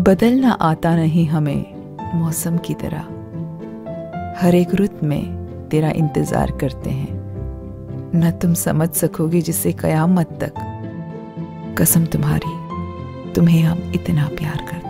बदलना आता नहीं हमें मौसम की तरह। हर एक रुत में तेरा इंतज़ार करते हैं। न तुम समझ सकोगे जिसे कयामत तक कसम तुम्हारी, तुम्हें हम इतना प्यार करते